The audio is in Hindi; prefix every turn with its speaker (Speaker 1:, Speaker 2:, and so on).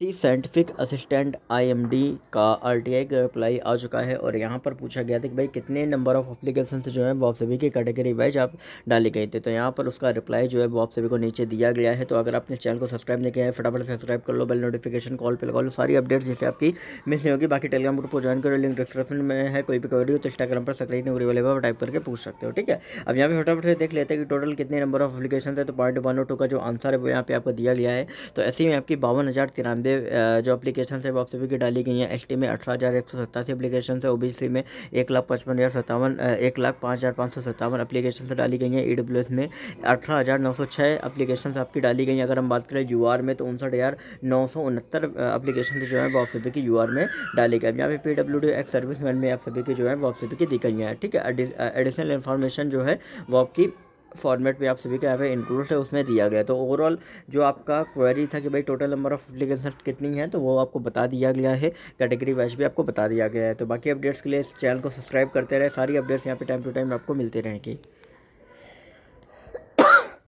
Speaker 1: सी साइंटिफिक असिस्टेंट आईएमडी का आरटीआई का अप्लाई आ चुका है और यहाँ पर पूछा गया था कि भाई कितने नंबर ऑफ़ अप्लीकेशन जो है वो आप सभी की कैटेगरी वाइज आप डाली गई थी। तो यहाँ पर उसका रिप्लाई जो है वो आप सभी को नीचे दिया गया है। तो अगर आपने चैनल को सब्सक्राइब नहीं किया है, फटाफट सब्सक्राइब कर लो, बेल नोटिफिकेशन, कॉल पर लगा लो सारी अपडेट्स जिससे आपकी मिस नहीं होगी। बाकी टेलीग्राम ग्रुप को ज्वाइन करो, लिंक डिस्क्रिप्शन में है, कोई भी क्वेरी हो तो इंस्टाग्राम पर सक्रिय नौकरी वाले पर टाइप करके पूछ सकते हो, ठीक है? अब यहाँ पर फटाफट से देख लेते हैं कि टोटल कितने नंबर ऑफ़ अप्लीकेशन है। तो पॉइंट वन और टू का जो आंसर है वो यहाँ पे आपको दिया गया है। तो ऐसे में आपकी बावन हज़ार तिरानवे जो एप्लीकेशन है वो आप सभी की डाली गई हैं। एसटी में अठारह हज़ार एक सौ सत्तासी एप्लीकेशन है। ओबीसी में एक लाख पचपन हज़ार सत्तावन एक लाख पाँच हज़ार पाँच सौ सत्तावन एप्लीकेशन से डाली गई हैं। ई डब्ल्यू एस में अठारह हज़ार नौ सौ छः एप्लीकेशन आपकी डाली गई हैं। अगर हम बात करें यू आर में तो उनसठ हज़ार नौ सौ उनहत्तर एप्लीकेशन जो है वो आप सभी की यू आर में डाली गई यहाँ पे P W D ex serviceman में आप सभी की जो है वो आप सभी की दी गई हैं। ठीक है? एडिशनल इन्फॉर्मेशन जो है, वो आपकी फॉर्मेट में आप सभी का यहाँ पे इंक्लूड है, उसमें दिया गया तो ओवरऑल जो आपका क्वेरी था कि भाई टोटल नंबर ऑफ़ एप्लीकेशन कितनी है तो वो आपको बता दिया गया है। कैटेगरी वाइज भी आपको बता दिया गया है। तो बाकी अपडेट्स के लिए इस चैनल को सब्सक्राइब करते रहे। सारी अपडेट्स यहाँ पे टाइम टू टाइम आपको मिलती रहेंगी।